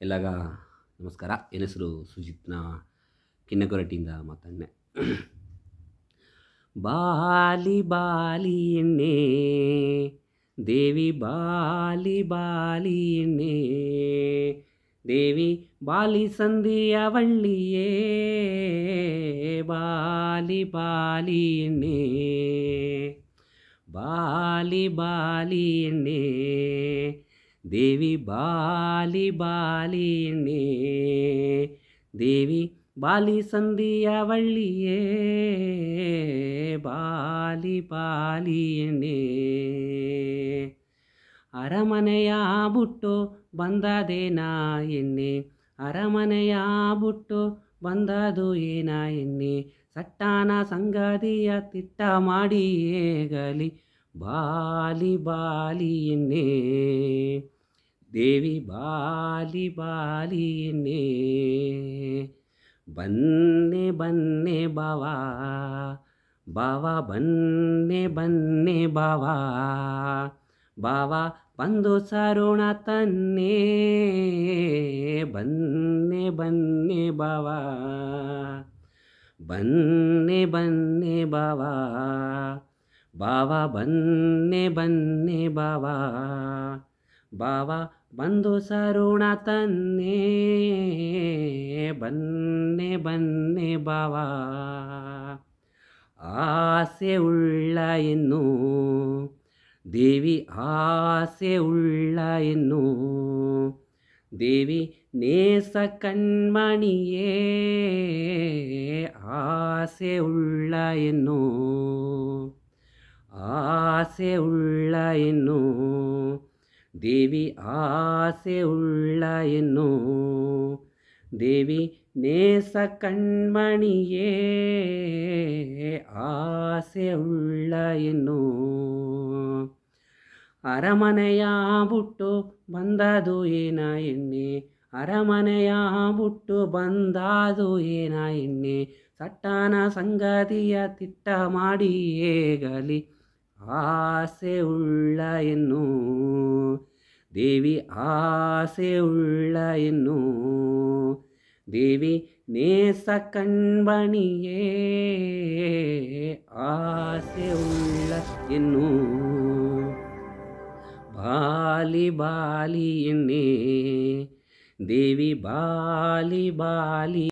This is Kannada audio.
ಎಲ್ಲಗ ನಮಸ್ಕಾರ. ನನ್ನ ಹೆಸರು? ಸುಜಿತ್ನ? ಕಿನ್ನಕೊರಟಿಯಿಂದ ಮಾತಾಡ್ನೆ ಬಾಲಿ ಬಾಲಿ ಎಣ್ಣೆ, ದೇವಿ ಬಾಲಿ ಬಾಲಿ ಎಣ್ಣೆ, ದೇವಿ ಬಾಲಿ ಸಂಧಿಯ ಬಳ್ಳಿಯೇ ಬಾಲಿ ಬಾಲಿ ಎಣ್ಣೆ, ಬಾಲಿ ಬಾಲಿ ಎಣ್ಣೆ ದೇವಿ ಬಾಲಿ ಬಾಲಿನೇ, ದೇವಿ ಬಾಲಿ ಸಂಧಿಯ ಬಳ್ಳಿಯೇ ಬಾಲಿ ಬಾಲಿನೇ. ಅರಮನೆಯ ಬುಟ್ಟು ಬಂದದೇನ ಎಣ್ಣೆ ಅರಮನೆಯ ಬುಟ್ಟು ಬಂದದು ಏನ ಎಣ್ಣೆ ಸಟ್ಟಾನ ಸಂಗದಿಯ ತಿಟ್ಟ ಮಾಡಿ ಏಗಲಿ ಬಾಲಿ ಬಾಲಿ ಎಣ್ಣೆ ದೇವಿ ಬಾಲಿ ಬಾಲಿ ಎಣ್ಣೆ ಬನ್ನೆ ಬನ್ನೆ ಬಾವಾ ಬಾವಾ ಬನ್ನೆ ಬನ್ನೆ ಬಾವಾ ಬಾವಾ ಬಂದು ಸರುಣ ತನ್ನೆ ಬನ್ನೆ ಬನ್ನೆ ಬಾವಾ ಬನ್ನೆ ಬನ್ನೆ ಬಾವಾ ಬಾವಾ ಬನ್ನೆ ಬನ್ನೆ ಬಾವಾ. ಬಾವಾ ಬಂದು ಸರುಣ ತನ್ನೆ ಬನ್ನೆ ಬನ್ನೆ ಬಾವಾ. ಆಸೆ ಉಳ್ಳ ಎನ್ನು ದೇವಿ ಆಸೆ ಉಳ್ಳ ಎನ್ನು ದೇವಿ ನೇಸ ಕಣ್ಮಣಿಯೇ ಆಸೆ ಉಳ್ಳ ಎನ್ನು ಆಸೆ ಉಳ್ಳ ಎನ್ನು. ದೇವಿ ಆಸೆ ಉಳ್ಳ ಎನ್ನು. ದೇವಿ ನೇಸ ಕಣ್ಮಣಿಯೇ ಆಸೆ ಉಳ್ಳ ಎನ್ನು. ಅರಮನೆಯ ಬುಟ್ಟು ಬಂದದು ಏನ ಎಣ್ಣೆ. ಅರಮನೆಯ ಬುಟ್ಟು ಬಂದಾದು ಏನ ಎಣ್ಣೆ. ಸಟ್ಟಾನ ಸಂಗತಿಯ ತಿಟ್ಟ ಮಾಡಿ ಏಗಲಿ. ಆಸೆ ಉಳ್ಳ ಎನ್ನು ದೇವಿ ಆಸೆ ಉಳ್ಳ ಎನ್ನು ದೇವಿ ನೇಸ ಕಣ್ಬಣಿಯೇ ಆಸೆ ಉಳ್ಳ ಎನ್ನು ಬಾಲಿ ಬಾಲಿ ಎಣ್ಣೆ ದೇವಿ ಬಾಲಿ ಬಾಲಿ